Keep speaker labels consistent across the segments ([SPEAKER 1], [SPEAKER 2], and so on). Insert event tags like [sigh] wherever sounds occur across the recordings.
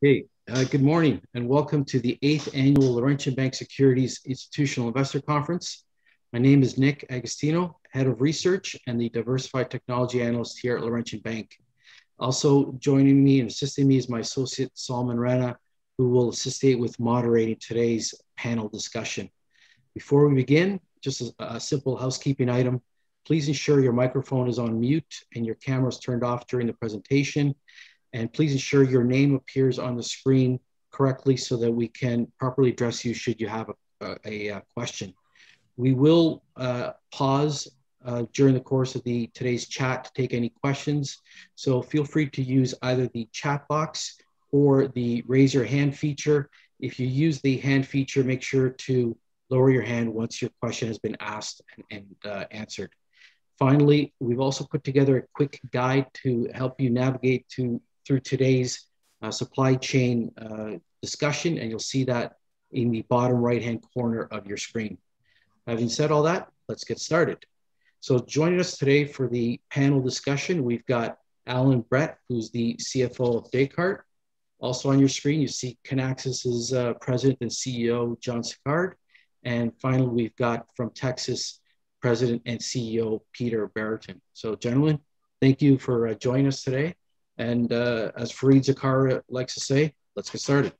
[SPEAKER 1] Hey, uh, good morning and welcome to the eighth annual Laurentian Bank Securities Institutional Investor Conference. My name is Nick Agostino, Head of Research and the Diversified Technology Analyst here at Laurentian Bank. Also joining me and assisting me is my associate Solomon Rana, who will assist with moderating today's panel discussion. Before we begin, just a, a simple housekeeping item. Please ensure your microphone is on mute and your camera is turned off during the presentation and please ensure your name appears on the screen correctly so that we can properly address you should you have a, a, a question. We will uh, pause uh, during the course of the today's chat to take any questions. So feel free to use either the chat box or the raise your hand feature. If you use the hand feature, make sure to lower your hand once your question has been asked and, and uh, answered. Finally, we've also put together a quick guide to help you navigate to through today's uh, supply chain uh, discussion, and you'll see that in the bottom right-hand corner of your screen. Having said all that, let's get started. So joining us today for the panel discussion, we've got Allan Brett, who's the CFO of Descartes. Also on your screen, you see Kinaxis's uh, president and CEO, John Sicard. And finally, we've got from Tecsys, president and CEO, Peter Brereton. So gentlemen, thank you for uh, joining us today. And uh, as Fareed Zakaria likes to say, let's get started.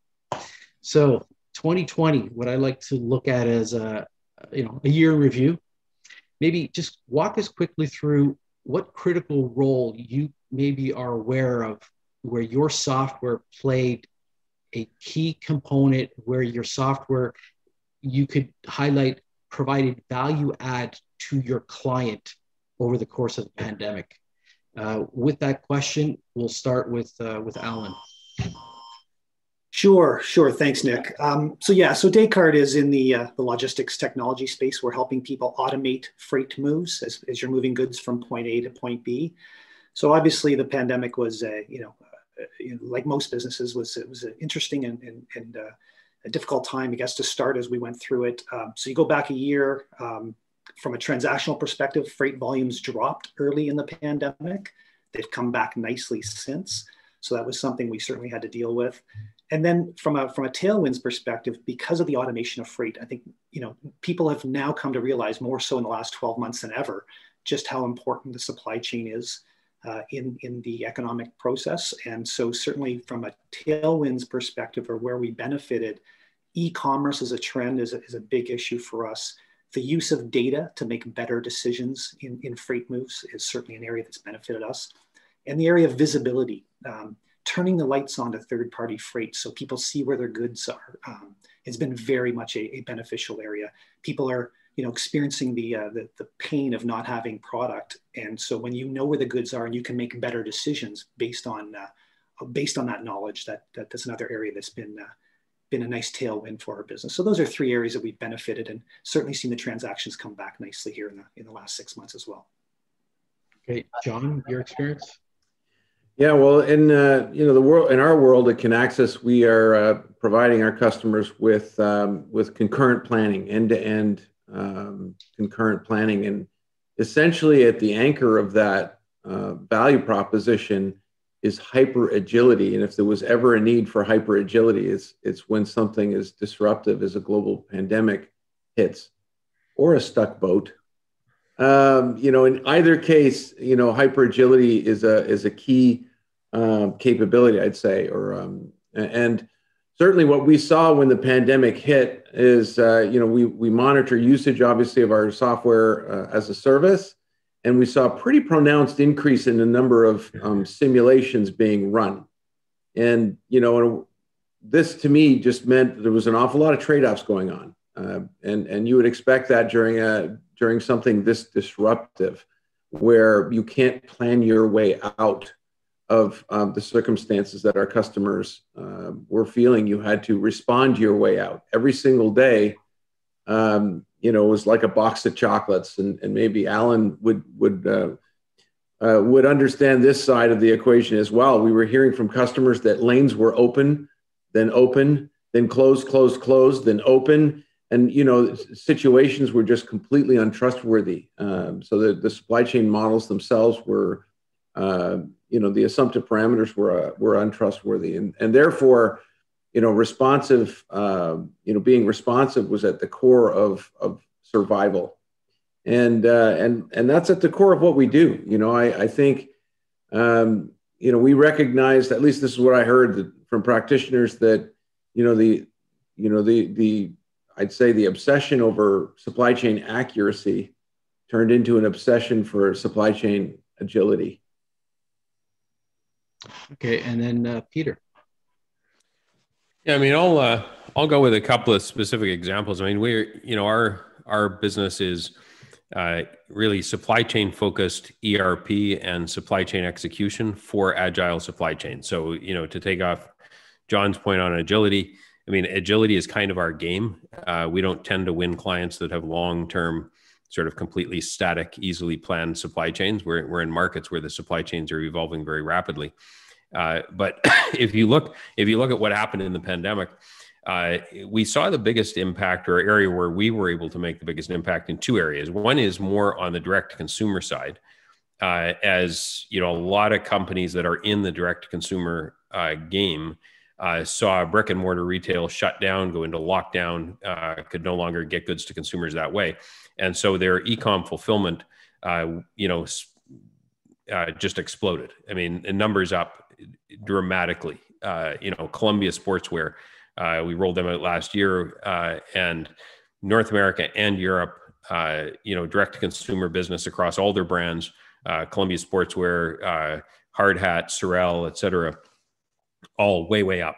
[SPEAKER 1] So 2020, what I like to look at as a, you know, a year review, maybe just walk us quickly through what critical role you maybe are aware of where your software played a key component where your software you could highlight provided value add to your client over the course of the pandemic uh, with that question, we'll start with, uh, with Allan.
[SPEAKER 2] Sure, sure. Thanks, Nick. Um, so yeah, so Descartes is in the uh, the logistics technology space. We're helping people automate freight moves as, as you're moving goods from point A to point B. So obviously, the pandemic was, uh, you know, uh, like most businesses, was it was an interesting and and, and uh, a difficult time, I guess, to start as we went through it. Um, so you go back a year. Um, from a transactional perspective, freight volumes dropped early in the pandemic. They've come back nicely since. So that was something we certainly had to deal with. And then from a from a tailwinds perspective, because of the automation of freight, I think you know people have now come to realize more so in the last 12 months than ever just how important the supply chain is uh, in in the economic process. And so certainly from a tailwinds perspective, or where we benefited, e-commerce as a trend is a, is a big issue for us the use of data to make better decisions in, in freight moves is certainly an area that's benefited us. And the area of visibility, um, turning the lights on to third party freight so people see where their goods are, um, has been very much a, a, beneficial area. People are you know, experiencing the, uh, the, the pain of not having product. And so when you know where the goods are and you can make better decisions based on, uh, based on that knowledge, that, that that's another area that's been uh, been a nice tailwind for our business. So those are three areas that we've benefited and certainly seen the transactions come back nicely here in the, in the last six months as well.
[SPEAKER 1] Okay, John, your experience?
[SPEAKER 3] Yeah, well, in uh, you know the world in our world at Kinaxis, we are uh, providing our customers with um, with concurrent planning, end to end concurrent planning, and essentially at the anchor of that uh, value proposition is hyper agility. And if there was ever a need for hyper agility, it's, it's when something as disruptive as a global pandemic hits or a stuck boat. Um, you know, in either case, you know, hyper agility is a, is a key um, capability, I'd say, or, um, and certainly what we saw when the pandemic hit is, uh, you know, we, we monitor usage obviously of our software uh, as a service and we saw a pretty pronounced increase in the number of um, simulations being run. And you know, this to me just meant there was an awful lot of trade-offs going on, uh, and and you would expect that during a during something this disruptive, where you can't plan your way out of um, the circumstances that our customers uh, were feeling. You had to respond your way out every single day. Um, you know, it was like a box of chocolates. And, and maybe Allan would, would, uh, uh, would understand this side of the equation as well. We were hearing from customers that lanes were open, then open, then closed, closed, closed, then open. And, you know, situations were just completely untrustworthy. Um, so the, the supply chain models themselves were, uh, you know, the assumptive parameters were uh, were untrustworthy, and and therefore, you know, responsive, uh, you know, being responsive was at the core of of survival, and uh, and and that's at the core of what we do. You know, I I think, um, you know, we recognize at least this is what I heard from practitioners that, you know, the, you know, the the I'd say the obsession over supply chain accuracy turned into an obsession for supply chain agility.
[SPEAKER 1] Okay, and then uh, Peter.
[SPEAKER 4] Yeah, I mean, I'll uh, I'll go with a couple of specific examples. I mean, we're you know our our business is uh, really supply chain focused ERP and supply chain execution for agile supply chain. So you know to take off John's point on agility, I mean, agility is kind of our game. Uh, we don't tend to win clients that have long term, sort of completely static, easily planned supply chains. We're, we're in markets where the supply chains are evolving very rapidly. Uh, but [coughs] if you look, if you look at what happened in the pandemic, uh, we saw the biggest impact or area where we were able to make the biggest impact in two areas. One is more on the direct consumer side, uh, as you know, a lot of companies that are in the direct consumer uh, game uh, saw brick and mortar retail shut down, go into lockdown, uh, could no longer get goods to consumers that way, and so their e-com fulfillment, you know, just exploded. I mean, the numbers up dramatically. Uh, you know, Columbia Sportswear, uh, we rolled them out last year, and North America and Europe, you know, direct to consumer business across all their brands, Columbia Sportswear, Hard Hat, Sorel, et cetera all way way up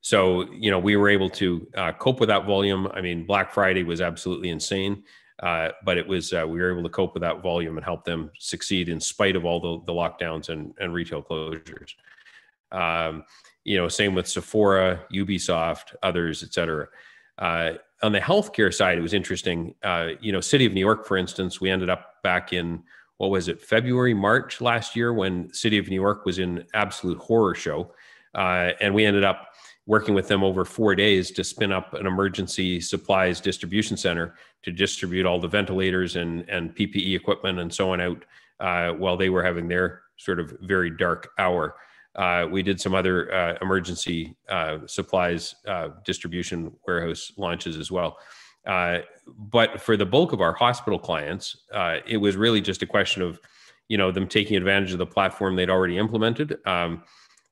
[SPEAKER 4] so you know we were able to uh, cope with that volume i mean black friday was absolutely insane uh, but it was uh, we were able to cope with that volume and help them succeed in spite of all the, the lockdowns and, and retail closures um, you know same with sephora ubisoft others etc uh, on the healthcare side it was interesting. Uh, you know city of new york for instance we ended up back in what was it february march last year when city of new york was in absolute horror show. Uh, and we ended up working with them over four days to spin up an emergency supplies distribution center to distribute all the ventilators and, and PPE equipment and so on out uh, while they were having their sort of very dark hour. Uh, we did some other uh, emergency uh, supplies uh, distribution warehouse launches as well. Uh, but for the bulk of our hospital clients, it was really just a question of, you know, them taking advantage of the platform they'd already implemented. Um,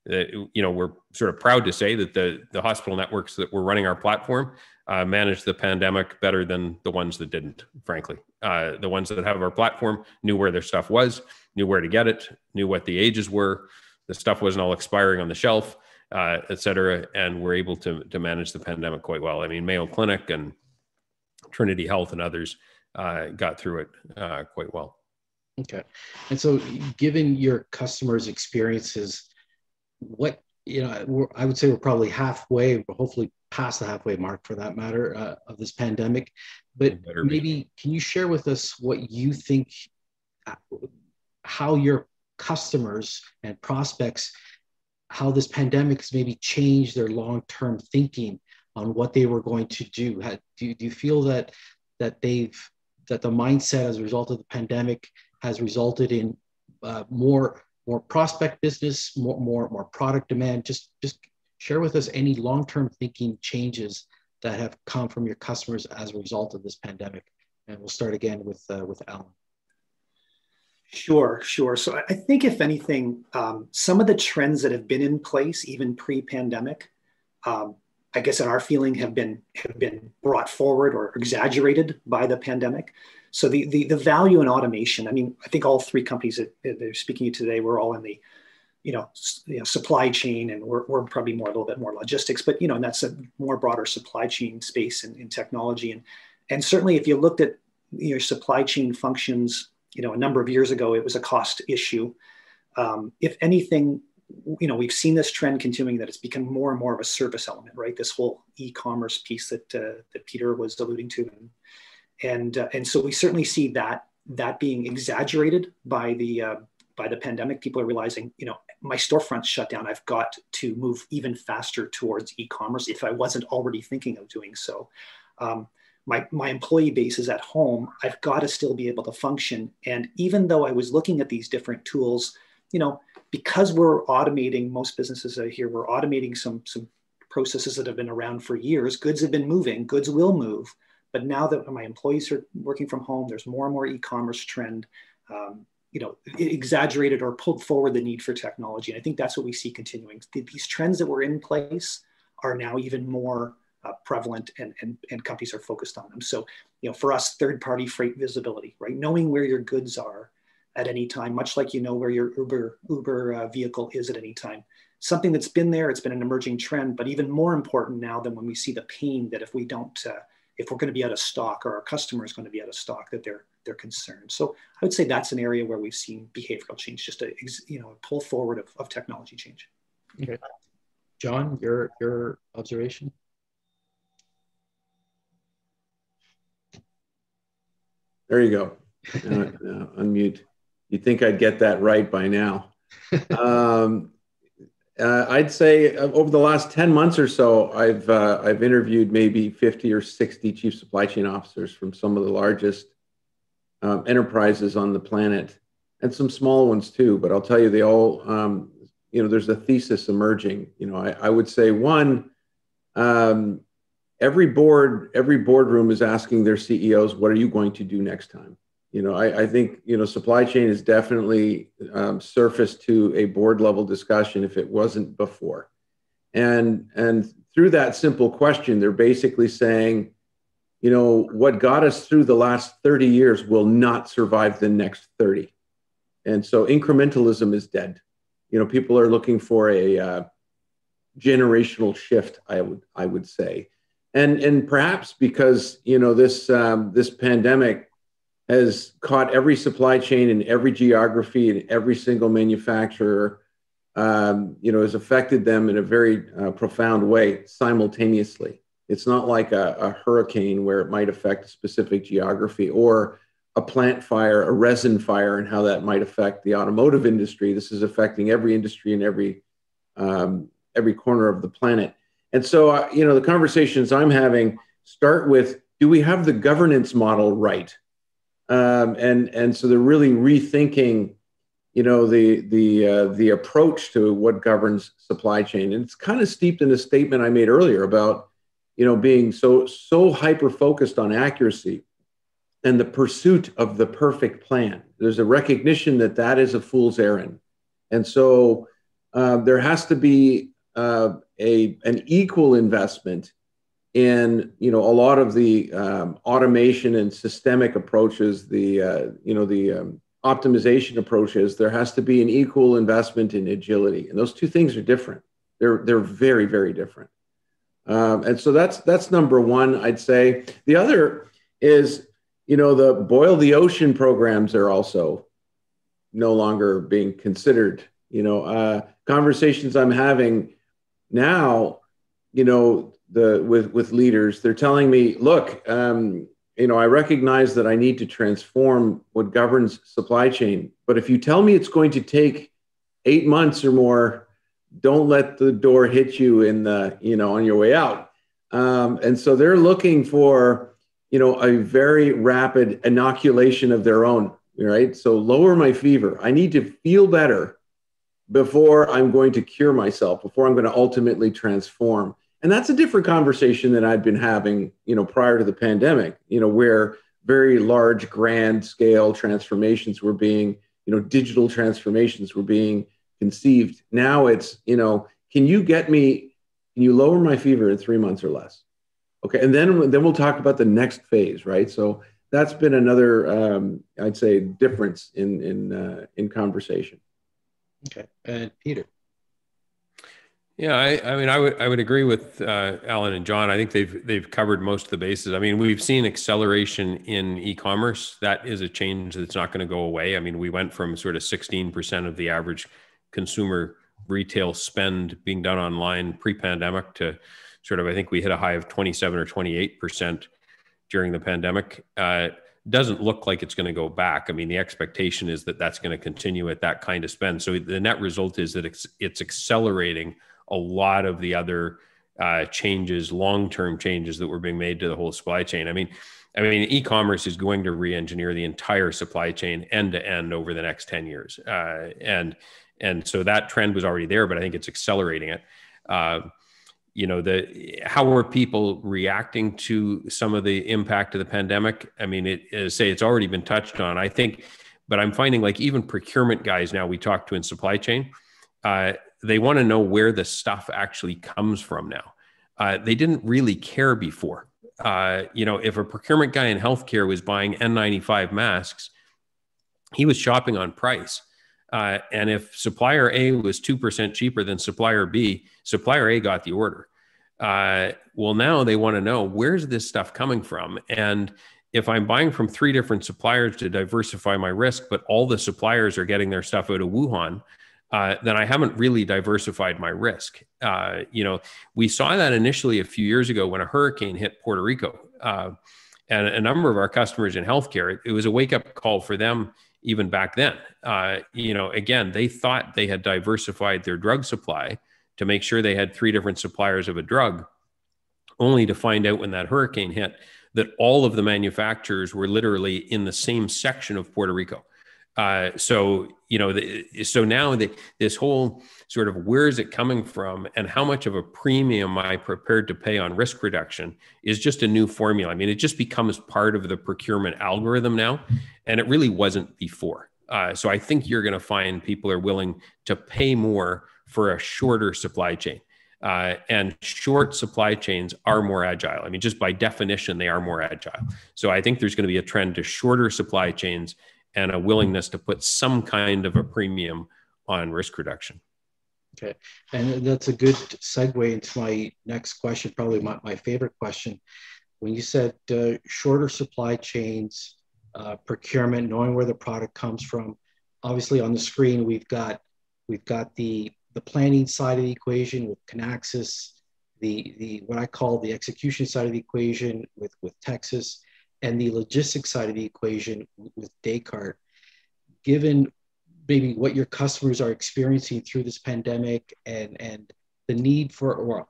[SPEAKER 4] you know, we're sort of proud to say that the the hospital networks that were running our platform uh, managed the pandemic better than the ones that didn't. Frankly, uh, the ones that have our platform knew where their stuff was, knew where to get it, knew what the ages were. The stuff wasn't all expiring on the shelf, uh, et cetera, and we're able to to manage the pandemic quite well. I mean, Mayo Clinic and Trinity Health and others uh, got through it uh, quite well.
[SPEAKER 1] Okay, and so given your customers' experiences what you know i would say we're probably halfway hopefully past the halfway mark for that matter uh, of this pandemic but maybe be. can you share with us what you think uh, how your customers and prospects how this pandemic has maybe changed their long-term thinking on what they were going to do do, do you feel that that they've that the mindset as a result of the pandemic has resulted in uh, more more prospect business, more more more product demand. Just just share with us any long-term thinking changes that have come from your customers as a result of this pandemic. And we'll start again with uh, with Allan.
[SPEAKER 2] Sure, sure. So I think if anything, um, some of the trends that have been in place even pre-pandemic, um, I guess in our feeling have been have been brought forward or exaggerated by the pandemic. So the, the, the value in automation, I mean, I think all three companies that, are speaking to today, we're all in the, you know, you know, supply chain and we're, we're probably more a little bit more logistics, but you know, and that's a more broader supply chain space in technology. And, and certainly if you looked at your supply chain functions, you know, a number of years ago, it was a cost issue. Um, if anything, you know, we've seen this trend continuing that it's become more and more of a service element, right? This whole e-commerce piece that uh, that Peter was alluding to, and and uh, and so we certainly see that that being exaggerated by the uh, by the pandemic. People are realizing, you know, my storefront's shut down. I've got to move even faster towards e-commerce if I wasn't already thinking of doing so. Um, my, my employee base is at home. I've got to still be able to function. And even though I was looking at these different tools you know, because we're automating most businesses out here, we're automating some some processes that have been around for years. Goods have been moving, goods will move. But now that my employees are working from home, there's more and more e-commerce trend. Um, you know, exaggerated or pulled forward the need for technology. And I think that's what we see continuing. These trends that were in place are now even more uh, prevalent and, and, and companies are focused on them. So, you know, for us, third party freight visibility, right? Knowing where your goods are at any time, much like you know where your Uber, Uber uh, vehicle is at any time. Something that's been there, it's been an emerging trend, but even more important now than when we see the pain that if we don't, uh, if we're going to be out of stock or our customer is going to be out of stock, that they're they're concerned. So I would say that's an area where we've seen behavioral change, just a you know a pull forward of, of technology change.
[SPEAKER 1] Okay. John, your your observation?
[SPEAKER 3] There you go. Uh, uh, unmute. You'd think I'd get that right by now. [laughs] Um, uh, I'd say uh, over the last 10 months or so, I've, uh, I've interviewed maybe 50 or 60 chief supply chain officers from some of the largest um, enterprises on the planet and some small ones too. But I'll tell you, they all, um, you know, there's a thesis emerging. You know, I, I would say one, um, every board, every boardroom is asking their CEOs, what are you going to do next time? You know, I, I think, you know, supply chain is definitely um, surfaced to a board level discussion if it wasn't before. And, and through that simple question, they're basically saying, you know, what got us through the last 30 years will not survive the next 30. And so incrementalism is dead. You know, people are looking for a uh, generational shift, I would, I would say and and perhaps because you know this um, this pandemic has caught every supply chain in every geography and every single manufacturer um, you know has affected them in a very uh, profound way simultaneously. It's not like a, a, hurricane where it might affect a specific geography or a plant fire a resin fire and how that might affect the automotive industry. This is affecting every industry in every um, every corner of the planet and so, uh, you know, the conversations I'm having start with do we have the governance model right? Um, and, and so they're really rethinking, you know, the, the, uh, the approach to what governs supply chain. And it's kind of steeped in a statement I made earlier about, you know, being so, so hyper focused on accuracy and the pursuit of the perfect plan. There's a recognition that that is a fool's errand. And so uh, there has to be uh, a an equal investment in you know a lot of the um, automation and systemic approaches, the uh, you know the um, optimization approaches. There has to be an equal investment in agility, and those two things are different. They're they're very very different. Um, and so that's that's number one. I'd say the other is you know the boil the ocean programs are also no longer being considered. You know uh, conversations I'm having now, you know, the with with leaders, they're telling me, look, um, you know, I recognize that I need to transform what governs supply chain, but if you tell me it's going to take eight months or more, don't let the door hit you in the you know on your way out. Um, and so they're looking for you know a very rapid inoculation of their own right? So lower my fever. I need to feel better before I'm going to cure myself, before I'm going to ultimately transform. And that's a different conversation that I'd been having, you know, prior to the pandemic, you know, where very large, grand scale transformations were being, you know, digital transformations were being conceived. Now it's, you know, can you get me, can you lower my fever in three months or less? Okay. And then, then we'll talk about the next phase, right? So that's been another, um, I'd say, difference in, in, uh, in conversation.
[SPEAKER 1] Okay, and Peter.
[SPEAKER 4] Yeah, I, I, mean, I would I would agree with uh, Allan and John. I think they've they've covered most of the bases. I mean, we've seen acceleration in e-commerce. That is a change that's not going to go away. I mean, we went from sort of 16% of the average consumer retail spend being done online pre-pandemic to sort of I think we hit a high of 27 or 28% during the pandemic. Uh, doesn't look like it's going to go back. I mean, the expectation is that that's going to continue at that kind of spend. So the net result is that it's, it's accelerating a lot of the other uh, changes, long-term changes that were being made to the whole supply chain. I mean, I mean, e-commerce is going to re-engineer the entire supply chain end to end over the next 10 years. Uh, and, and so that trend was already there, but I think it's accelerating it. Uh, you know, the, how are people reacting to some of the impact of the pandemic? I mean, it, as say it's already been touched on. I think, but I'm finding like even procurement guys now we talk to in supply chain, uh, they want to know where the stuff actually comes from now. Uh, they didn't really care before uh, you know, if a procurement guy in healthcare was buying N95 masks, he was shopping on price. Uh, and if supplier A was 2% cheaper than supplier B, supplier A got the order. Uh, well, now they want to know where's this stuff coming from? And if I'm buying from three different suppliers to diversify my risk, but all the suppliers are getting their stuff out of Wuhan, uh, then I haven't really diversified my risk. Uh, you know, we saw that initially a few years ago when a hurricane hit Puerto Rico. Uh, and a number of our customers in healthcare, it, it was a wake up call for them even back then. Uh, you know, again, they thought they had diversified their drug supply to make sure they had three different suppliers of a drug, only to find out when that hurricane hit that all of the manufacturers were literally in the same section of Puerto Rico. Uh, so you know, the, so now the, this whole sort of where is it coming from and how much of a premium am I prepared to pay on risk reduction is just a new formula. I mean, it just becomes part of the procurement algorithm now, and it really wasn't before. Uh, so I think you're going to find people are willing to pay more for a shorter supply chain. Uh, and short supply chains are more agile. I mean, just by definition, they are more agile. So I think there's going to be a trend to shorter supply chains and a willingness to put some kind of a premium on risk reduction.
[SPEAKER 1] Okay, and that's a good segue into my next question, probably my, my favorite question. When you said uh, shorter supply chains, uh, procurement, knowing where the product comes from, obviously on the screen we've got we've got the the planning side of the equation with Kinaxis, the the what I call the execution side of the equation with with Tecsys, and the logistics side of the equation with Descartes, given maybe what your customers are experiencing through this pandemic and and the need for or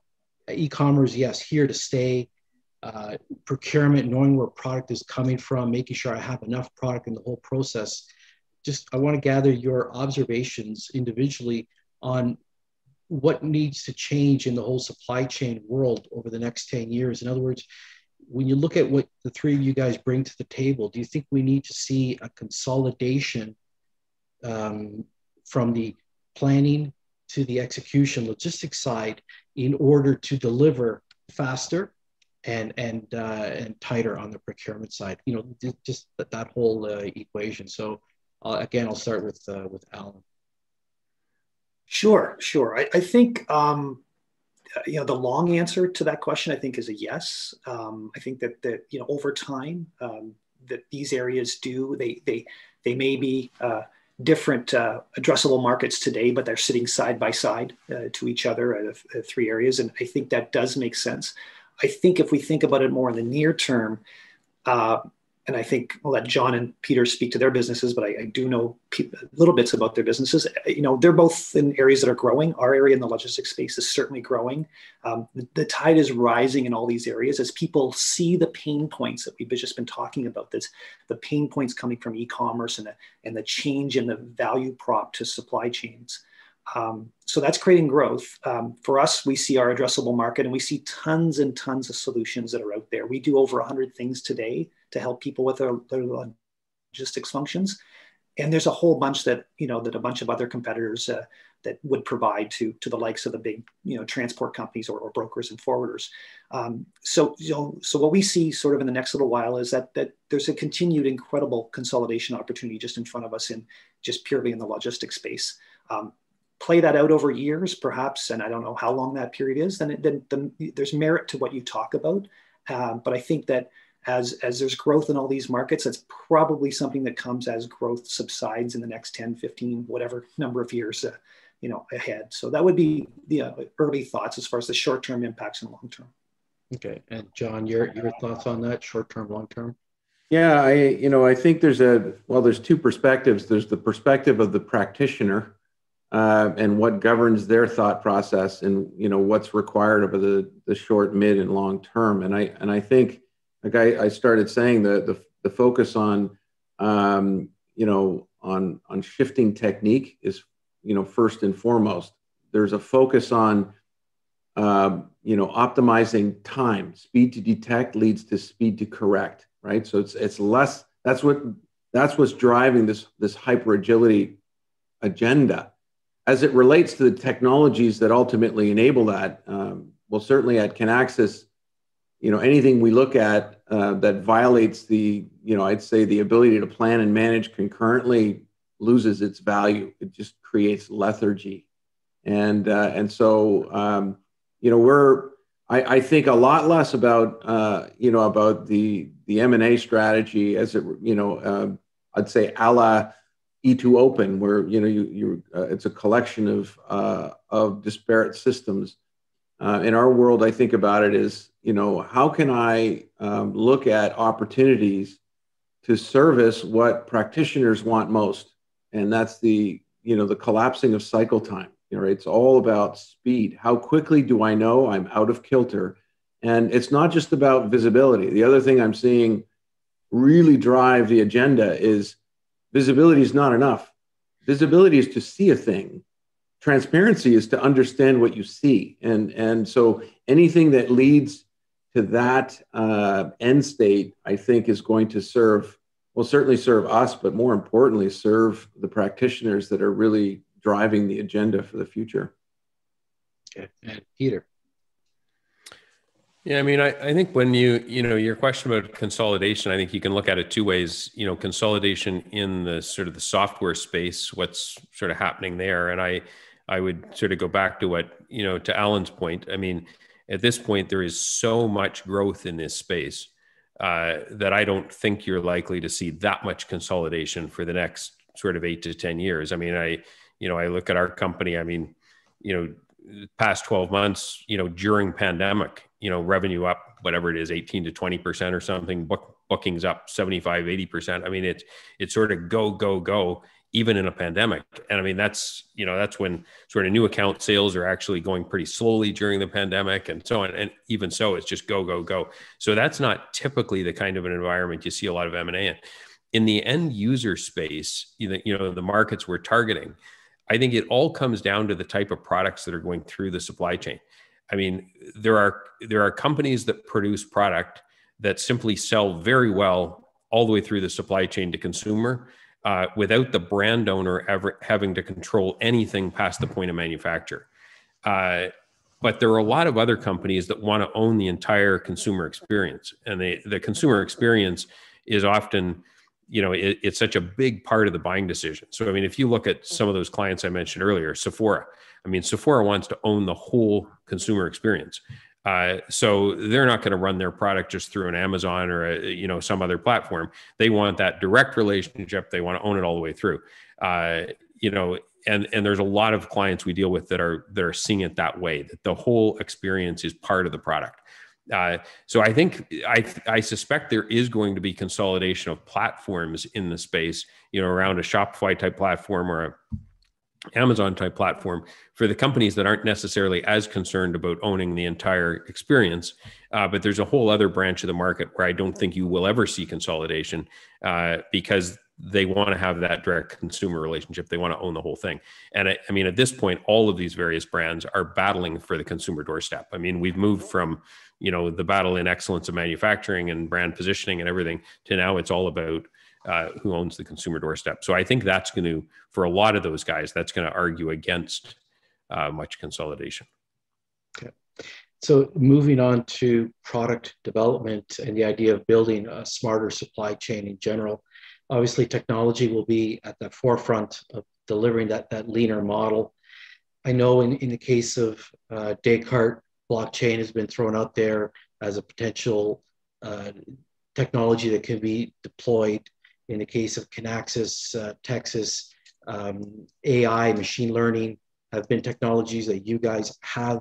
[SPEAKER 1] e-commerce, yes, here to stay, uh, procurement, knowing where product is coming from, making sure I have enough product in the whole process. Just I want to gather your observations individually on what needs to change in the whole supply chain world over the next 10 years. In other words, when you look at what the three of you guys bring to the table, do you think we need to see a consolidation um, from the planning to the execution logistics side in order to deliver faster and and uh, and tighter on the procurement side? You know, just that, that whole uh, equation. So uh, again, I'll start with uh, with Allan.
[SPEAKER 2] Sure, sure. I, I think um, you know the long answer to that question i think is a yes um, i think that that you know over time um, that these areas do they they they may be uh, different uh, addressable markets today but they're sitting side by side uh, to each other at, at three areas and i think that does make sense. I think if we think about it more in the near term uh, and I think I'll let John and Peter speak to their businesses, but I, I do know little bits about their businesses. You know, they're both in areas that are growing. Our area in the logistics space is certainly growing. Um, the, the, tide is rising in all these areas as people see the pain points that we've just been talking about. This, the pain points coming from e-commerce and the, and the change in the value prop to supply chains. Um, so that's creating growth. Um, for us, we see our addressable market and we see tons and tons of solutions that are out there. We do over 100 things today to help people with their, their logistics functions. And there's a whole bunch that, you know, that a bunch of other competitors uh, that would provide to, to the likes of the big, you know, transport companies or, or brokers and forwarders. Um, so, you know, so what we see sort of in the next little while is that, that there's a continued incredible consolidation opportunity just in front of us in just purely in the logistics space. Um, play that out over years, perhaps, and I don't know how long that period is, then, then, then there's merit to what you talk about. Um, but I think that as as there's growth in all these markets that's probably something that comes as growth subsides in the next 10 15 whatever number of years uh, you know ahead. So that would be the uh, early thoughts as far as the short term impacts and long term
[SPEAKER 1] okay and john your your thoughts on that short term long term
[SPEAKER 3] yeah i you know i think there's a well there's two perspectives. There's the perspective of the practitioner uh, and what governs their thought process and you know what's required over the the short mid and long term. And i and i think like I, I started saying, the, the, the focus on, um, you know, on, on shifting technique is, you know, first and foremost. There's a focus on, um, you know, optimizing time. Speed to detect leads to speed to correct, right? So it's, it's less, that's what, that's what's driving this, this hyper agility agenda. As it relates to the technologies that ultimately enable that, um, well, certainly at Kinaxis, you know, anything we look at uh, that violates the, you know, I'd say the ability to plan and manage concurrently loses its value. It just creates lethargy, and uh, and so um, you know we're I, I, think a lot less about uh, you know about the the M and A strategy as it you know uh, I'd say a la E2 Open, where you know you you uh, it's a collection of uh, of disparate systems. Uh, in our world, I think about it as you know how can I um, look at opportunities to service what practitioners want most, and that's the you know the collapsing of cycle time. You know, it's all about speed. How quickly do I know I'm out of kilter? And it's not just about visibility. The other thing I'm seeing really drive the agenda is visibility is not enough. Visibility is to see a thing. Transparency is to understand what you see. And, and so anything that leads to that uh, end state, I think, is going to serve, will certainly serve us, but more importantly, serve the practitioners that are really driving the agenda for the future.
[SPEAKER 1] Okay. And Peter.
[SPEAKER 4] Yeah, I mean, I, I think when you, you know, your question about consolidation, I think you can look at it two ways. You know, consolidation in the sort of the software space, what's sort of happening there. And I, I would sort of go back to what, you know, to Allan's point. I mean, at this point, there is so much growth in this space uh, that I don't think you're likely to see that much consolidation for the next sort of eight to 10 years. I mean, I, you know, I look at our company, I mean, you know, past 12 months, you know, during pandemic, you know revenue up whatever it is 18 to 20 percent or something book, bookings up 75 80 percent i mean it's it's sort of go go go even in a pandemic. And i mean that's you know that's when sort of new account sales are actually going pretty slowly during the pandemic and so on. And even so it's just go go go. So that's not typically the kind of an environment you see a lot of m&a in. In the end user space you know, you know the markets we're targeting i think it all comes down to the type of products that are going through the supply chain. I mean, there are there are companies that produce product that simply sell very well all the way through the supply chain to consumer uh, without the brand owner ever having to control anything past the point of manufacture. Uh, but there are a lot of other companies that want to own the entire consumer experience, and the the consumer experience is often you know it, it's such a big part of the buying decision so i mean if you look at some of those clients i mentioned earlier sephora I mean, Sephora wants to own the whole consumer experience. Uh, so they're not going to run their product just through an Amazon or a, you know some other platform. They want that direct relationship. They want to own it all the way through. Uh, you know, and and there's a lot of clients we deal with that are that are seeing it that way. That the whole experience is part of the product. Uh, so I think I I suspect there is going to be consolidation of platforms in the space. You know, around a Shopify type platform or a Amazon type platform for the companies that aren't necessarily as concerned about owning the entire experience. Uh, but there's a whole other branch of the market where I don't think you will ever see consolidation uh, because they want to have that direct consumer relationship. They want to own the whole thing. And I, I, mean, at this point, all of these various brands are battling for the consumer doorstep. I mean, we've moved from you know the battle in excellence of manufacturing and brand positioning and everything to now it's all about uh, who owns the consumer doorstep. So I think that's going to, for a lot of those guys, that's going to argue against uh, much consolidation.
[SPEAKER 1] Okay. So moving on to product development and the idea of building a smarter supply chain in general. Obviously, technology will be at the forefront of delivering that, that leaner model. I know in, in the case of uh, Descartes, blockchain has been thrown out there as a potential uh, technology that can be deployed in the case of Kinaxis, uh, Tecsys, um, AI, machine learning have been technologies that you guys have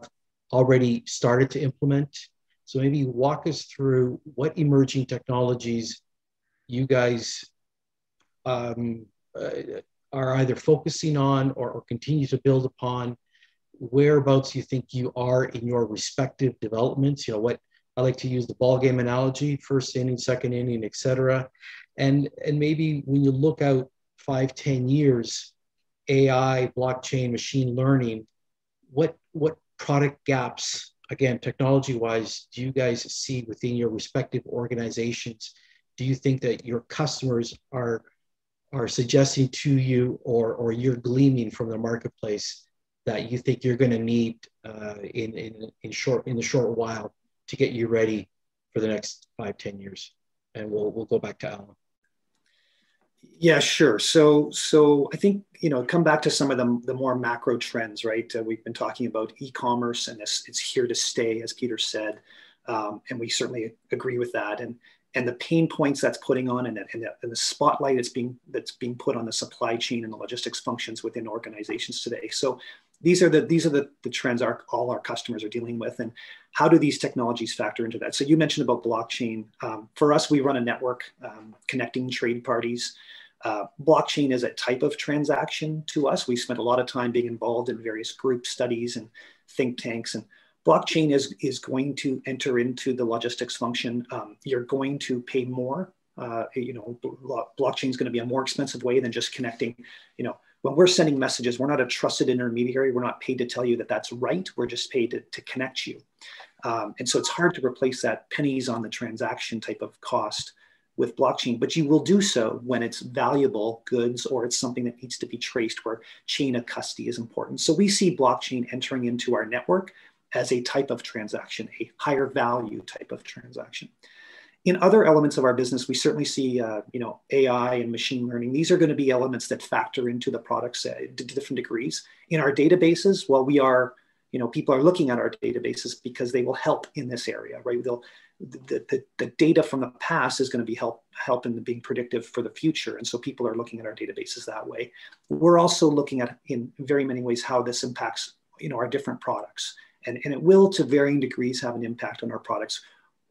[SPEAKER 1] already started to implement. So maybe walk us through what emerging technologies you guys um, uh, are either focusing on or, or, continue to build upon. Whereabouts you think you are in your respective developments? You know what I like to use the ball game analogy: first inning, second inning, etc. And and maybe when you look out five, ten years, AI, blockchain, machine learning, what what product gaps again, technology wise, do you guys see within your respective organizations? Do you think that your customers are are suggesting to you or or you're gleaming from the marketplace that you think you're going to need uh, in, in in short in the short while to get you ready for the next five ten years and we'll we'll go back to alan
[SPEAKER 2] yeah, sure. So, so I think you know, come back to some of the, the more macro trends, right? Uh, we've been talking about e-commerce, and this, it's here to stay, as Peter said, um, and we certainly agree with that. And and the pain points that's putting on, and, and, the, and the spotlight that's being that's being put on the supply chain and the logistics functions within organizations today. So, these are the these are the, the trends our all our customers are dealing with, and how do these technologies factor into that? So, you mentioned about blockchain. Um, for us, we run a network um, connecting trade parties. Uh, blockchain is a type of transaction to us. We spent a lot of time being involved in various group studies and think tanks. And blockchain is, is going to enter into the logistics function. Um, you're going to pay more. Uh, you know, blockchain is going to be a more expensive way than just connecting. You know, when we're sending messages, we're not a trusted intermediary. We're not paid to tell you that that's right. We're just paid to, to connect you. Um, and so it's hard to replace that pennies on the transaction type of cost with blockchain, but you will do so when it's valuable goods or it's something that needs to be traced where chain of custody is important. So we see blockchain entering into our network as a type of transaction, a higher value type of transaction. In other elements of our business, we certainly see, uh, you know, AI and machine learning. These are going to be elements that factor into the products uh, to different degrees. In our databases, while we are, you know, people are looking at our databases because they will help in this area, right? They'll the, the, the, data from the past is going to be help help in being predictive for the future and so people are looking at our databases that way we're also looking at in very many ways how this impacts you know our different products and, and it will to varying degrees have an impact on our products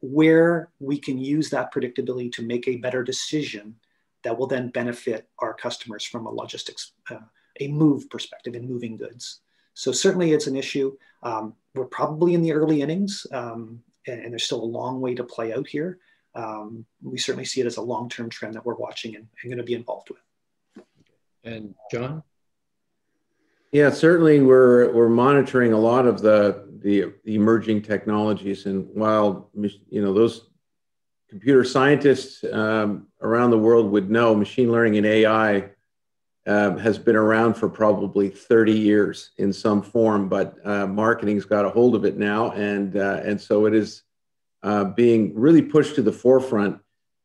[SPEAKER 2] where we can use that predictability to make a better decision that will then benefit our customers from a logistics uh, a move perspective in moving goods so certainly it's an issue um, we're probably in the early innings um, and, and, there's still a long way to play out here. Um, we certainly see it as a long-term trend that we're watching and, and going to be involved with.
[SPEAKER 1] And John?
[SPEAKER 3] Yeah, certainly we're we're monitoring a lot of the, the emerging technologies, and while you know those computer scientists um, around the world would know, machine learning and AI um, has been around for probably 30 years in some form, but uh, marketing's got a hold of it now, and uh, and so it is uh, being really pushed to the forefront.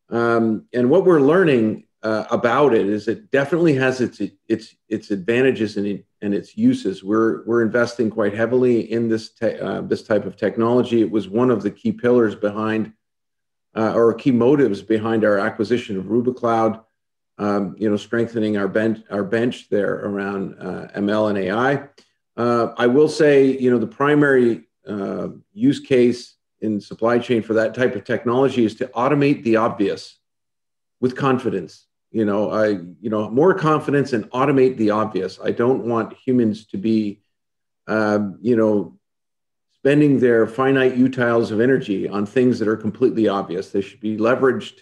[SPEAKER 3] Um, and what we're learning uh, about it is it definitely has its its its advantages and, and its uses. We're we're investing quite heavily in this uh, this type of technology. It was one of the key pillars behind, uh, or key motives behind our acquisition of Rubikloud um, you know, strengthening our bench, our bench there around uh, ML and AI. Uh, I will say, you know, the primary uh, use case in supply chain for that type of technology is to automate the obvious with confidence. You know, I, you know, more confidence and automate the obvious. I don't want humans to be, um, you know, spending their finite utiles of energy on things that are completely obvious. They should be leveraged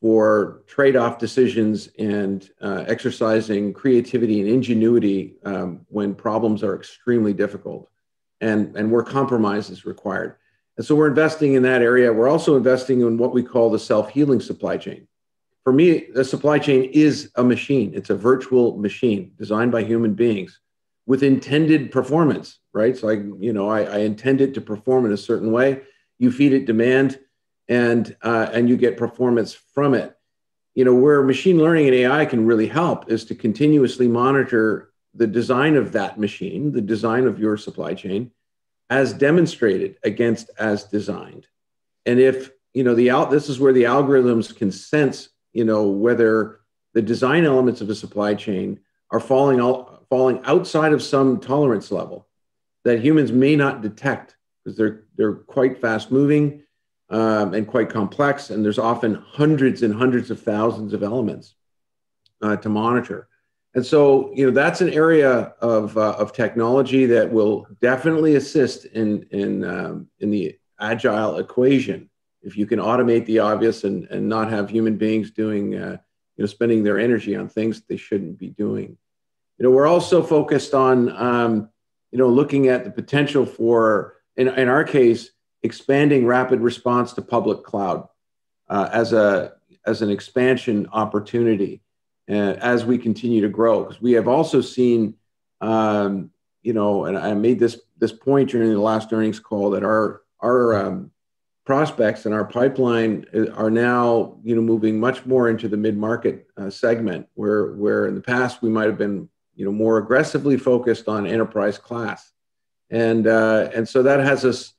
[SPEAKER 3] for trade-off decisions and uh, exercising creativity and ingenuity um, when problems are extremely difficult and, and where compromise is required. And so we're investing in that area. We're also investing in what we call the self-healing supply chain. For me, the supply chain is a machine. It's a virtual machine designed by human beings with intended performance, right? So I, you know, I, I intend it to perform in a certain way. You feed it demand, and uh, and you get performance from it. You know where machine learning and AI can really help is to continuously monitor the design of that machine, the design of your supply chain, as demonstrated against as designed. And if you know the out, this is where the algorithms can sense, you know, whether the design elements of a supply chain are falling out, falling outside of some tolerance level that humans may not detect because they're they're quite fast moving um, and quite complex. And there's often hundreds and hundreds of thousands of elements uh, to monitor. And so, you know, that's an area of, uh, of technology that will definitely assist in, in, um, in the agile equation. If you can automate the obvious and, and not have human beings doing, uh, you know, spending their energy on things they shouldn't be doing. You know, we're also focused on, um, you know, looking at the potential for, in, in our case, expanding rapid response to public cloud uh, as a as an expansion opportunity uh, as we continue to grow. Because we have also seen, um, you know, and I made this this point during the last earnings call that our our um, prospects and our pipeline uh, are now, you know, moving much more into the mid market uh, segment, where where in the past we might have been, you know, more aggressively focused on enterprise class, and uh, and so that has us,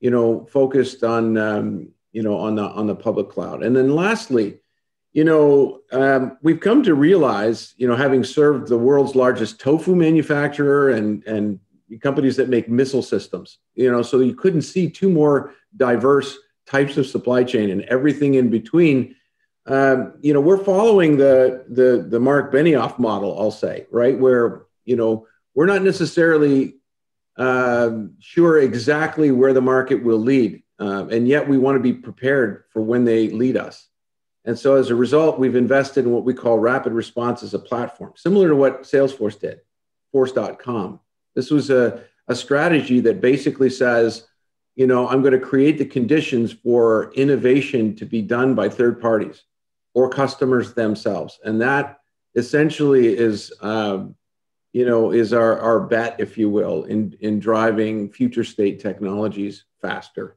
[SPEAKER 3] you know, focused on. Um, you know, on the on the public cloud. And then lastly, you know, um, we've come to realize, you know, having served the world's largest tofu manufacturer and and companies that make missile systems, you know, so you couldn't see two more diverse types of supply chain and everything in between. Um, you know, we're following the the the Mark Benioff model, I'll say, right, where you know we're not necessarily um, sure exactly where the market will lead. Um, and yet we want to be prepared for when they lead us. And so as a result, we've invested in what we call rapid response as a platform, similar to what Salesforce did, force.com. This was a, a strategy that basically says, you know, I'm going to create the conditions for innovation to be done by third parties or customers themselves. And that essentially is, um, you know, is our, our bet, if you will, in, in driving future state technologies faster.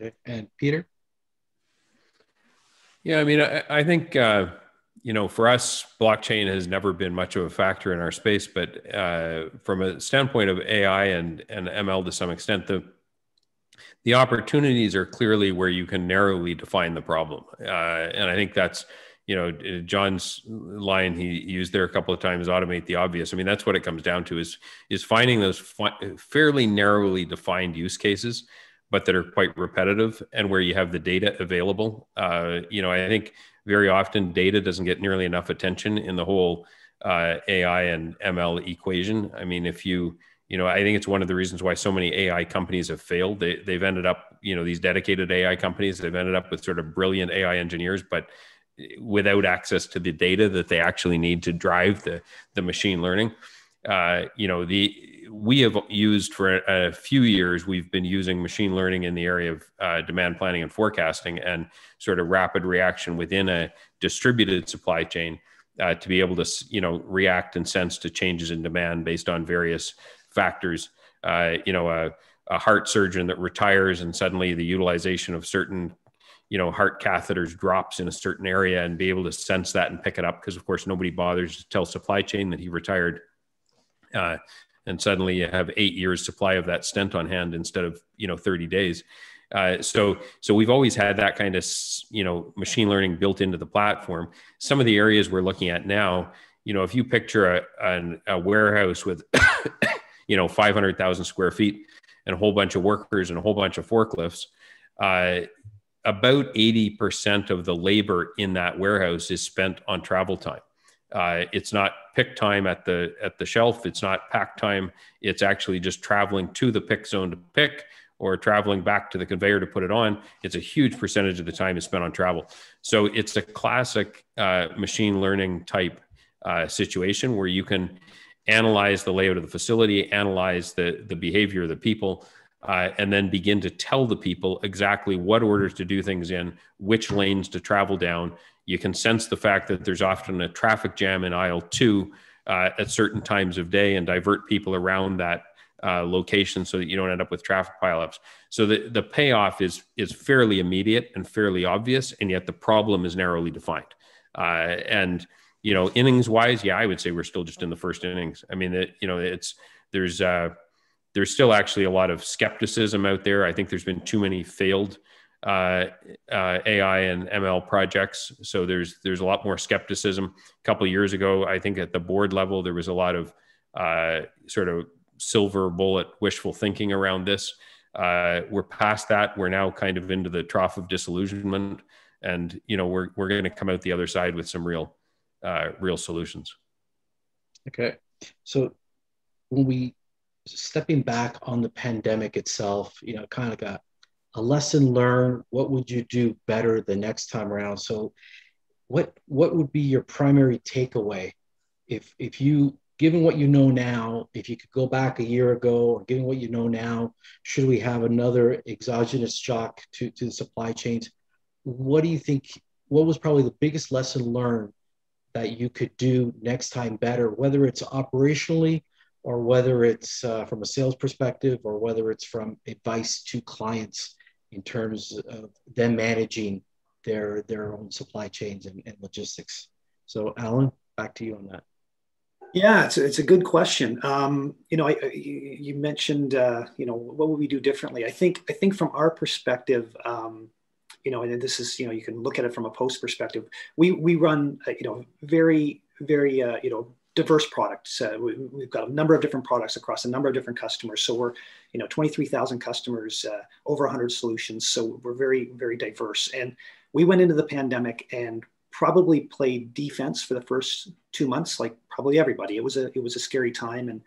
[SPEAKER 1] Okay. And Peter?
[SPEAKER 4] Yeah, I mean, I, I think, uh, you know, for us, blockchain has never been much of a factor in our space, but uh, from a standpoint of AI and, and ML to some extent, the the opportunities are clearly where you can narrowly define the problem. Uh, and I think that's, you know, John's line he used there a couple of times, automate the obvious. I mean, that's what it comes down to is, is finding those fi- fairly narrowly defined use cases but that are quite repetitive and where you have the data available. Uh, you know, I think very often data doesn't get nearly enough attention in the whole uh, AI and ML equation. I mean, if you, you know, I think it's one of the reasons why so many AI companies have failed. They, they've ended up, you know, these dedicated AI companies, they've ended up with sort of brilliant AI engineers, but without access to the data that they actually need to drive the, the machine learning. Uh, you know, the we have used for a, a, few years, we've been using machine learning in the area of uh, demand planning and forecasting and sort of rapid reaction within a distributed supply chain uh, to be able to, you know, react and sense to changes in demand based on various factors. Uh, you know, a, a heart surgeon that retires and suddenly the utilization of certain you know heart catheters drops in a certain area and be able to sense that and pick it up because of course nobody bothers to tell supply chain that he retired uh, and suddenly you have eight years supply of that stent on hand instead of you know 30 days. Uh, so so we've always had that kind of you know machine learning built into the platform. Some of the areas we're looking at now you know if you picture a, a, warehouse with [coughs] you know 500000 square feet and a whole bunch of workers and a whole bunch of forklifts uh, about 80% of the labor in that warehouse is spent on travel time uh, it's not pick time at the at the shelf. It's not pack time. It's actually just traveling to the pick zone to pick or traveling back to the conveyor to put it on. It's a huge percentage of the time is spent on travel. So it's a classic uh, machine learning type uh, situation where you can analyze the layout of the facility, analyze the the behavior of the people. Uh, and then begin to tell the people exactly what orders to do things in, which lanes to travel down, you can sense the fact that there's often a traffic jam in aisle two uh, at certain times of day and divert people around that uh, location so that you don't end up with traffic pileups. So the, the payoff is is fairly immediate and fairly obvious, and yet the problem is narrowly defined. Uh, and you know, innings wise, yeah, I would say we're still just in the first innings. I mean, it, you know, it's there's uh, there's still actually a lot of skepticism out there. I think there's been too many failed uh, uh, AI and ML projects. So there's there's a lot more skepticism. A couple years ago, I think at the board level, there was a lot of uh, sort of silver bullet wishful thinking around this. Uh, we're past that. We're now kind of into the trough of disillusionment, and you know we're we're going to come out the other side with some real uh, real solutions.
[SPEAKER 1] Okay, so when we stepping back on the pandemic itself, you know, kind of got a lesson learned. What would you do better the next time around? So, what what would be your primary takeaway if if you given what you know now, if you could go back a year ago, or given what you know now, should we have another exogenous shock to, to the supply chains? What do you think? What was probably the biggest lesson learned that you could do next time better, whether it's operationally or whether it's uh, from a sales perspective or whether it's from advice to clients in terms of them managing their their own supply chains and, and logistics. So, Allan, back to you on that.
[SPEAKER 2] Yeah, it's a, it's a good question. Um, you know, I, you, you, mentioned, uh, you know, what would we do differently? I think, I think from our perspective, um, you know, and this is, you know, you can look at it from a post perspective. We we run, uh, you know, very very, uh, you know, diverse products. We, have got a number of different products across a number of different customers. So we're, you know, 23,000 customers, uh, over 100 solutions. So we're very very diverse. And we went into the pandemic and probably played defense for the first two months, like probably everybody. It was a it was a scary time, and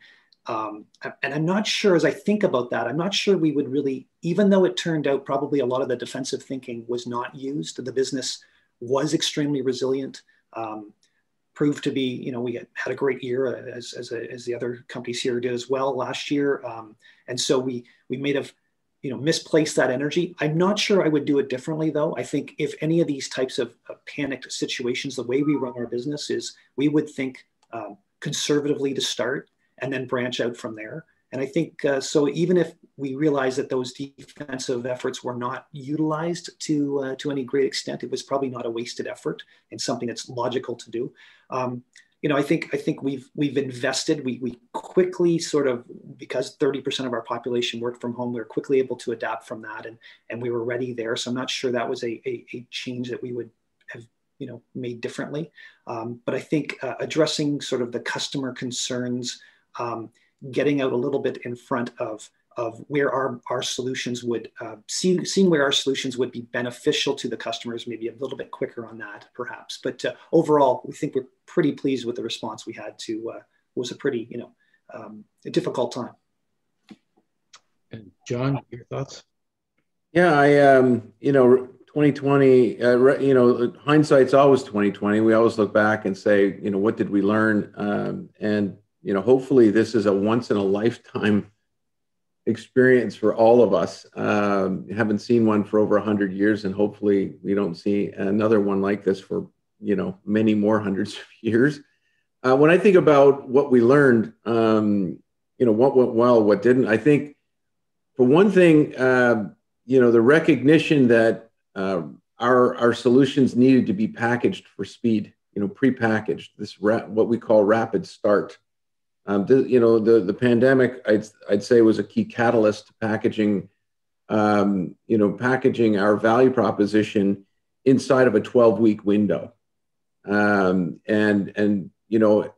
[SPEAKER 2] um, and I'm not sure as I think about that, I'm not sure we would really, even though it turned out probably a lot of the defensive thinking was not used. The business was extremely resilient. Um, proved to be, you know, we had, had a great year as, as, a, as the other companies here did as well last year. Um, and so we, we made have you know misplaced that energy. I'm not sure i would do it differently though. I think if any of these types of, of panicked situations the way we run our business is we would think um, conservatively to start and then branch out from there and i think uh, so even if we realize that those defensive efforts were not utilized to uh, to any great extent it was probably not a wasted effort and something that's logical to do um, you know, I think I think we've we've invested. We we quickly sort of because 30% of our population worked from home, we were quickly able to adapt from that, and and we were ready there. So I'm not sure that was a a, a change that we would have you know made differently. Um, but I think uh, addressing sort of the customer concerns, um, getting out a little bit in front of of where our, our solutions would uh, see, seeing where our solutions would be beneficial to the customers, maybe a little bit quicker on that perhaps. But uh, overall, we think we're pretty pleased with the response we had to uh, was a pretty, you know, um, a difficult time.
[SPEAKER 1] And John, your thoughts?
[SPEAKER 3] Yeah, I, um, you know, 2020, uh, you know, hindsight's always 2020. We always look back and say, you know, what did we learn? Um, and, you know, hopefully this is a once in a lifetime experience for all of us. Um, haven't seen one for over 100 years, and hopefully we don't see another one like this for you know many more hundreds of [laughs] years. Uh, when I think about what we learned, um, you know, what went well, what didn't, I think for one thing, uh, you know, the recognition that uh, our our solutions needed to be packaged for speed, you know, prepackaged. This ra- what we call rapid start. Um, the, you know, the the pandemic, I'd I'd say was a key catalyst to packaging, um, you know, packaging our value proposition inside of a 12 week window, um, and and you know,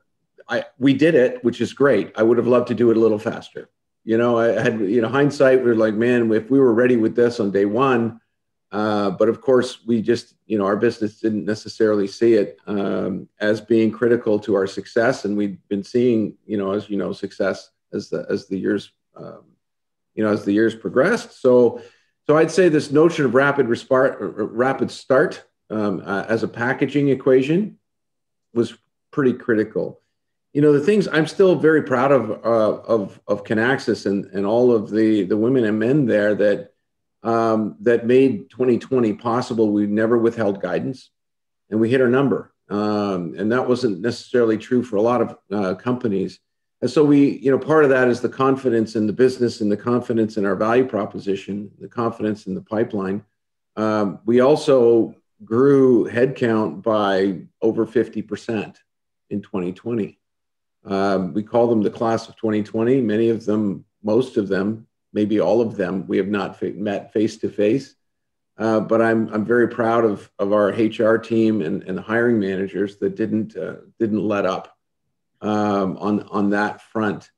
[SPEAKER 3] I we did it, which is great. I would have loved to do it a little faster. You know, I had you know hindsight. We are like, man, if we were ready with this on day one, uh, but of course, we just, you know, our business didn't necessarily see it um, as being critical to our success, and we've been seeing, you know, as you know, success as the as the years, um, you know, as the years progressed. So, so I'd say this notion of rapid respart, rapid start um, uh, as a packaging equation was pretty critical. You know, the things I'm still very proud of uh, of of Kinaxis and and all of the the women and men there that um, that made 2020 possible. We never withheld guidance, and we hit our number. Um, and that wasn't necessarily true for a lot of uh, companies. And so we, you know, part of that is the confidence in the business and the confidence in our value proposition, the confidence in the pipeline. Um, we also grew headcount by over 50% in 2020. Um, we call them the class of 2020. Many of them, most of them, maybe all of them we have not met face to face. but I'm I'm very proud of of our HR team and, and the hiring managers that didn't uh, didn't let up um, on on that front.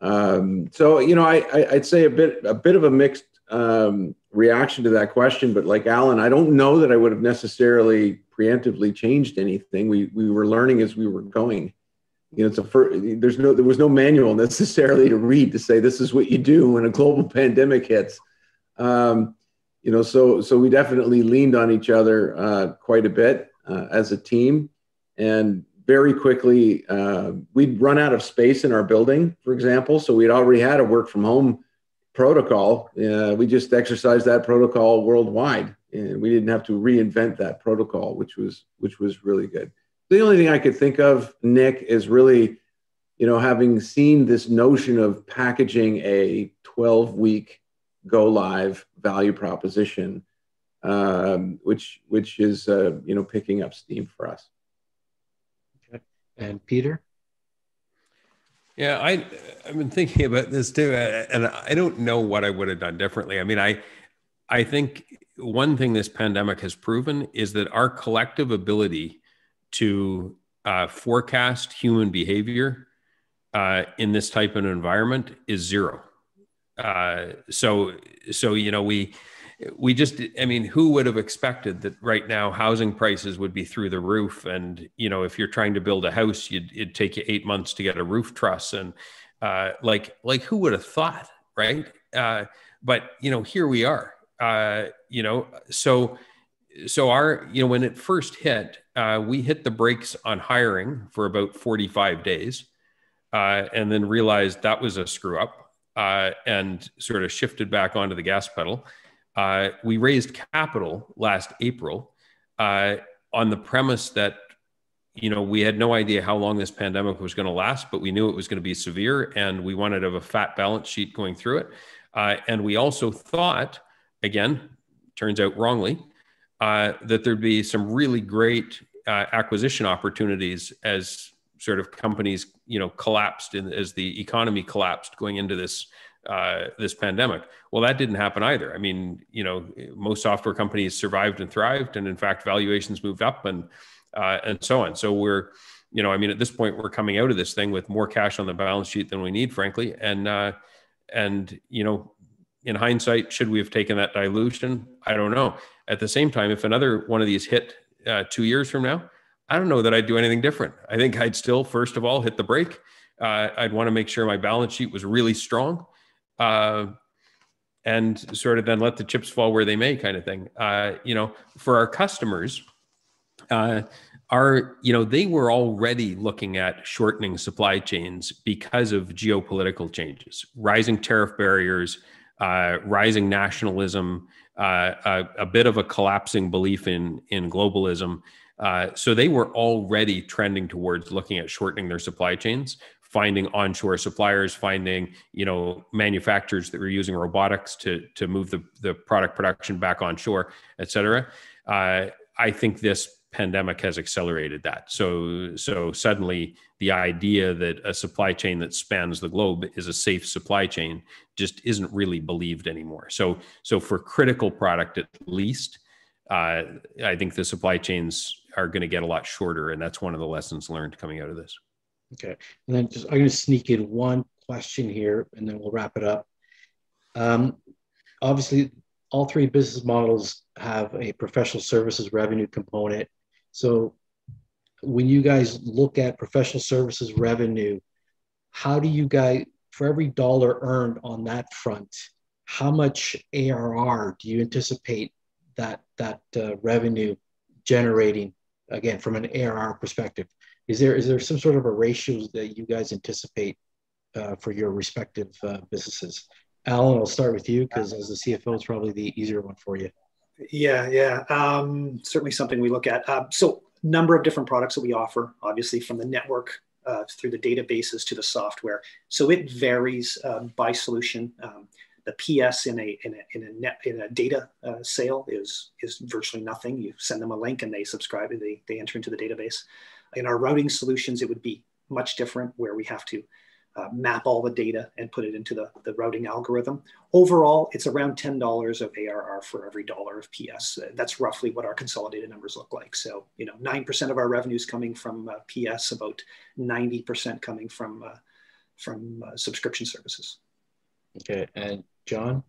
[SPEAKER 3] Um, so you know, I, I would say a bit a bit of a mixed um, reaction to that question. But like Allan, I don't know that I would have necessarily preemptively changed anything. We we were learning as we were going. You know, it's a first, there's no there was no manual necessarily to read to say this is what you do when a global [laughs] pandemic hits. Um, you know, so so we definitely leaned on each other uh, quite a bit uh, as a team, and very quickly uh, we'd run out of space in our building, for example. So we'd already had a work from home protocol. Uh, we just exercised that protocol worldwide, and we didn't have to reinvent that protocol, which was which was really good. The only thing I could think of, Nick, is really, you know, having seen this notion of packaging a 12 week go live value proposition, um, which which is uh, you know picking up steam for us.
[SPEAKER 1] Okay. And Peter.
[SPEAKER 4] Yeah, I I've been thinking about this too, and I don't know what I would have done differently. I mean, I I think one thing this pandemic has proven is that our collective ability to uh, forecast human behavior uh, in this type of environment is zero. Uh, so so you know we we just i mean who would have expected that right now housing prices would be through the roof? And you know if you're trying to build a house you'd, it'd take you eight months to get a roof truss. And uh, like like who would have thought right? Uh, but you know here we are. Uh, you know so so our you know when it first hit uh, we hit the brakes on hiring for about 45 days uh, and then realized that was a screw up uh, and sort of shifted back onto the gas pedal. Uh, we raised capital last April uh, on the premise that you know we had no idea how long this pandemic was going to last, but we knew it was going to be severe, and we wanted to have a fat balance sheet going through it. Uh, and we also thought, again, turns out wrongly, uh, that there'd be some really great uh, acquisition opportunities as sort of companies you know collapsed in, as the economy collapsed going into this uh, this pandemic. Well, that didn't happen either. I mean, you know, most software companies survived and thrived, and in fact, valuations moved up and uh, and so on. So we're, you know, I mean, at this point, we're coming out of this thing with more cash on the balance sheet than we need, frankly, and uh, and you know, in hindsight, should we have taken that dilution? I don't know. At the same time, if another one of these hit uh, two years from now, I don't know that I'd do anything different. I think I'd still, first of all, hit the brake. Uh, I'd want to make sure my balance sheet was really strong, uh, and sort of then let the chips fall where they may, kind of thing. Uh, you know, for our customers, uh, are you know they were already looking at shortening supply chains because of geopolitical changes, rising tariff barriers, uh, rising nationalism, uh, a, a bit of a collapsing belief in in globalism. Uh, so they were already trending towards looking at shortening their supply chains, finding onshore suppliers, finding you know manufacturers that were using robotics to to move the, the product production back onshore, et cetera. Uh, I think this pandemic has accelerated that. So so suddenly the idea that a supply chain that spans the globe is a safe supply chain just isn't really believed anymore. So so for critical product at least, uh, I think the supply chains are going to get a lot shorter, and that's one of the lessons learned coming out of this.
[SPEAKER 1] Okay, and then just, I'm going to sneak in one question here, and then we'll wrap it up. Um, obviously, all three business models have a professional services revenue component. So, when you guys look at professional services revenue, how do you guys, for every dollar earned on that front, how much ARR do you anticipate that that uh, revenue generating again from an ARR perspective? Is there is there some sort of a ratio that you guys anticipate uh, for your respective uh, businesses? Allan, I'll start with you because as the CFO, it's probably the easier one for you.
[SPEAKER 2] Yeah, yeah, um, certainly something we look at. Uh, so, number of different products that we offer, obviously from the network uh, through the databases to the software. So it varies uh, by solution. Um, the PS in a in a in a net in a data uh, sale is is virtually nothing. You send them a link and they subscribe. They they enter into the database. In our routing solutions, it would be much different, where we have to uh, map all the data and put it into the, the routing algorithm. Overall, it's around $10 of ARR for every dollar of PS. Uh, that's roughly what our consolidated numbers look like. So, you know, 9% of our revenues coming from uh, PS, about 90% coming from, uh, from uh, subscription services.
[SPEAKER 1] Okay. And John?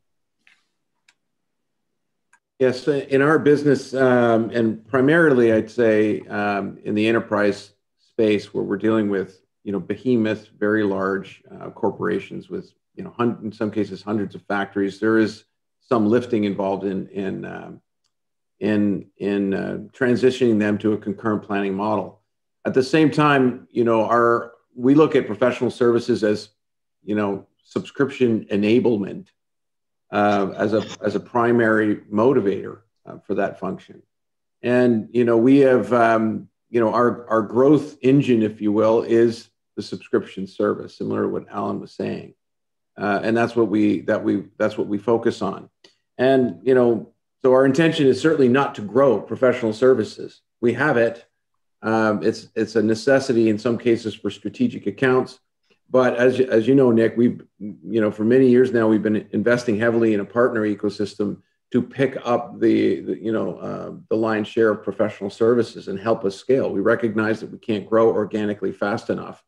[SPEAKER 3] Yes, in our business, um, and primarily I'd say um, in the enterprise space where we're dealing with you know behemoth, very large uh, corporations with you know in some cases hundreds of factories. There is some lifting involved in in um, in in uh, transitioning them to a concurrent planning model. At the same time, you know, our we look at professional services as you know subscription enablement uh, as a as a primary motivator uh, for that function. And you know, we have um, you know our our growth engine, if you will, is the subscription service, similar to what Allan was saying, uh, and that's what we that we that's what we focus on. And you know, so our intention is certainly not to grow professional services. We have it. Um, it's it's a necessity in some cases for strategic accounts. But as, as you know, Nick, we've you know for many years now we've been investing heavily in a partner ecosystem to pick up the, the you know uh, the lion's share of professional services and help us scale. We recognize that we can't grow organically fast enough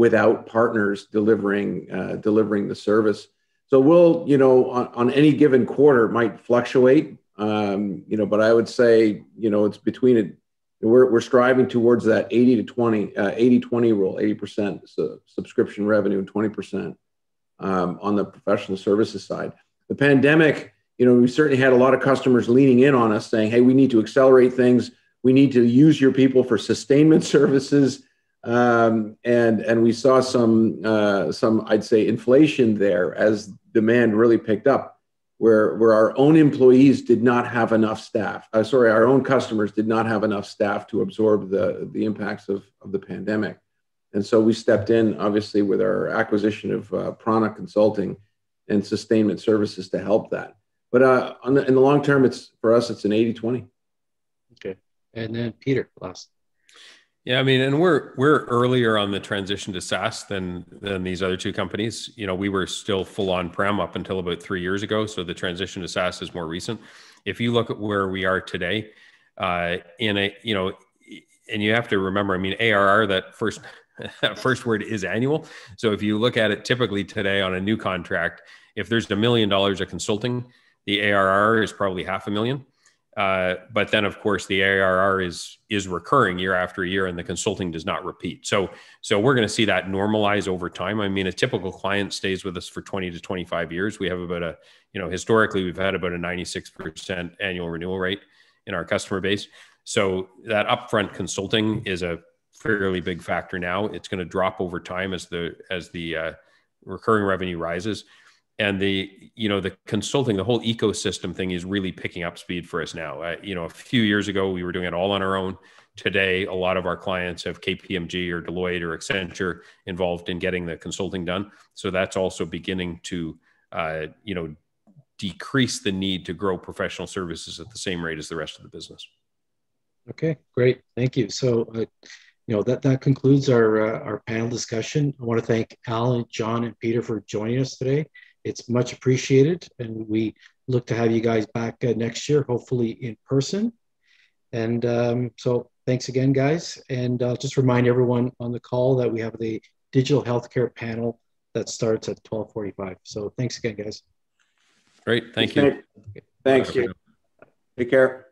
[SPEAKER 3] without partners delivering uh, delivering the service. So we'll you know on, on any given quarter might fluctuate, um, you know, but I would say you know it's between it we're, we're striving towards that 80 to 20, uh, 80 20 rule, 80% su- subscription revenue and 20% um, on the professional services side. The pandemic, you know, we certainly had a lot of customers leaning in on us saying, hey, we need to accelerate things. We need to use your people for sustainment [laughs] services. Um, and, and we saw some, uh, some, I'd say, inflation there as demand really picked up where, where our own employees did not have enough staff. Uh, sorry, our own customers did not have enough staff to absorb the, the impacts of, of the pandemic. And so we stepped in, obviously, with our acquisition of uh, Prana Consulting and sustainment services to help that. But uh, the, in the long term, it's for us, it's an 80 20.
[SPEAKER 1] Okay. And then Peter, last.
[SPEAKER 4] Yeah, I mean, and we're we're earlier on the transition to SaaS than than these other two companies. You know, we were still full on prem up until about three years ago, so the transition to SaaS is more recent. If you look at where we are today, uh, in a you know, and you have to remember, I mean, ARR that first [laughs] that first word is annual. So if you look at it typically today on a new contract, if there's a million dollars of consulting, the ARR is probably half a million. Uh, but then, of course, the ARR is is recurring year after year, and the consulting does not repeat. So, so we're going to see that normalize over time. I mean, a typical client stays with us for 20 to 25 years. We have about a, you know, historically we've had about a 96% annual renewal rate in our customer base. So that upfront consulting is a fairly big factor now. It's going to drop over time as the as the uh, recurring revenue rises and the you know the consulting the whole ecosystem thing is really picking up speed for us now. Uh, you know a few years ago we were doing it all on our own. Today a lot of our clients have kpmg or deloitte or accenture involved in getting the consulting done. So that's also beginning to uh, you know decrease the need to grow professional services at the same rate as the rest of the business.
[SPEAKER 1] Okay great. Thank you. So uh, you know that that concludes our uh, our panel discussion. I want to thank Allan john and peter for joining us today it's much appreciated, and we look to have you guys back uh, next year, hopefully in person. And um, so, thanks again, guys. And uh, just remind everyone on the call that we have the digital healthcare panel that starts at 12:45. So, thanks again, guys.
[SPEAKER 4] Great, thank you.
[SPEAKER 3] Thanks. you. Take care.